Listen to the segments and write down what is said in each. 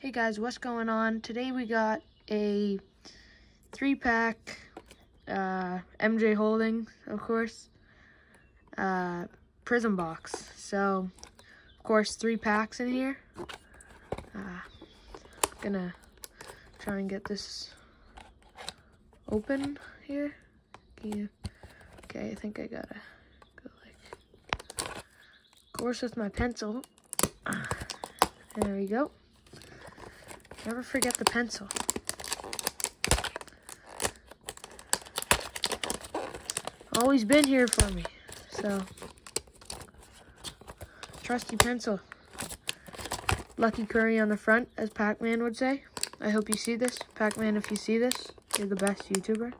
Hey guys, what's going on? Today we got a three pack uh, MJ Holding, of course, uh, Prizm box. So, of course, three packs in here. Uh, gonna try and get this open here. You, okay, I think I gotta go like, of course, with my pencil. There we go. Never forget the pencil. Always been here for me. So, trusty pencil. Lucky Curry on the front, as Packman would say. I hope you see this. Packman, if you see this, you're the best YouTuber.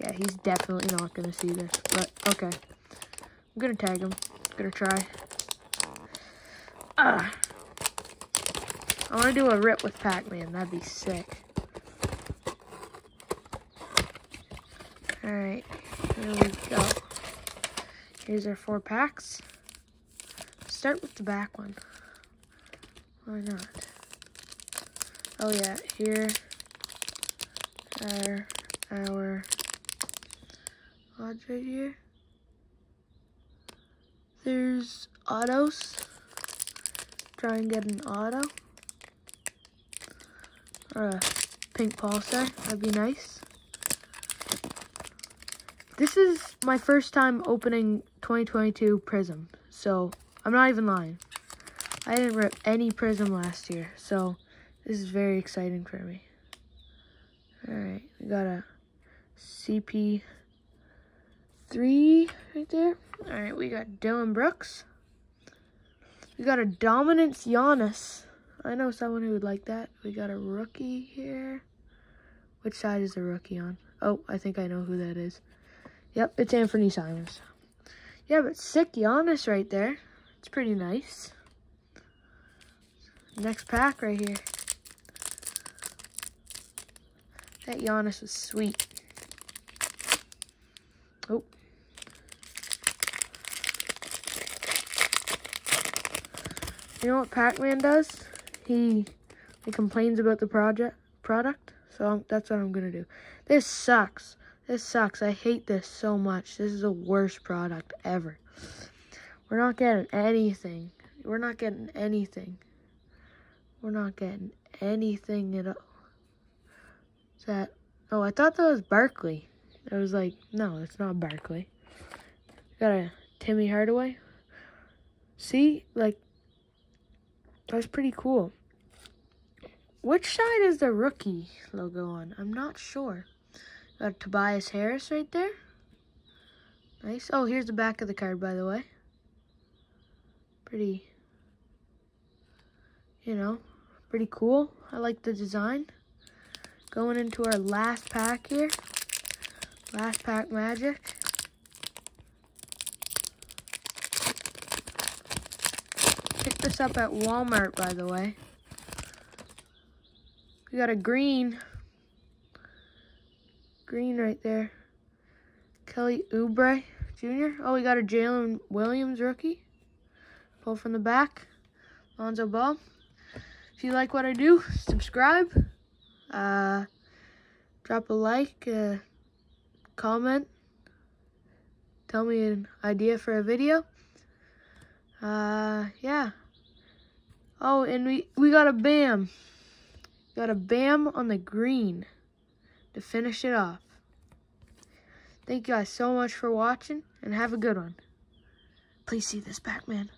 Yeah, he's definitely not going to see this, but okay. I'm going to tag him. To try. Ah. I want to do a rip with Packman. That'd be sick. Alright, here we go. Here's our four packs. Start with the back one. Why not? Oh yeah, here are our odds right here. There's autos. Try and get an auto or a pink pulsar. That'd be nice. This is my first time opening 2022 Prizm, so I'm not even lying. I didn't rip any Prizm last year, so this is very exciting for me. Alright, we got a CP3 right there. Alright, we got Dillon Brooks. We got a Dominance Giannis. I know someone who would like that. We got a rookie here. Which side is the rookie on? Oh, I think I know who that is. Yep, it's Anthony Simons. Yeah, but sick Giannis right there. It's pretty nice. Next pack right here. That Giannis was sweet. Oh. You know what Packman does? He he complains about the project product. So that's what I'm gonna do. This sucks. This sucks. I hate this so much. This is the worst product ever. We're not getting anything. We're not getting anything. We're not getting anything at all. Is that? Oh, I thought that was Barkley. I was like, no, it's not Barkley. Got a Timmy Hardaway. See, like that's pretty cool. Which side is the rookie logo on? I'm not sure. Got Tobias Harris right there. Nice. Oh, here's the back of the card, by the way. Pretty, you know, pretty cool. I like the design. Going into our last pack here. Last pack magic. This up at Walmart, by the way. We got a green. Green right there. Kelly Oubre Jr. Oh, we got a Jalen Williams rookie. Pull from the back. Lonzo Ball. If you like what I do, subscribe. Uh, drop a like, uh, comment. Tell me an idea for a video. Uh, yeah. Oh, and we, we got a BAM. Got a BAM on the green to finish it off. Thank you guys so much for watching, and have a good one. Please see this Packman.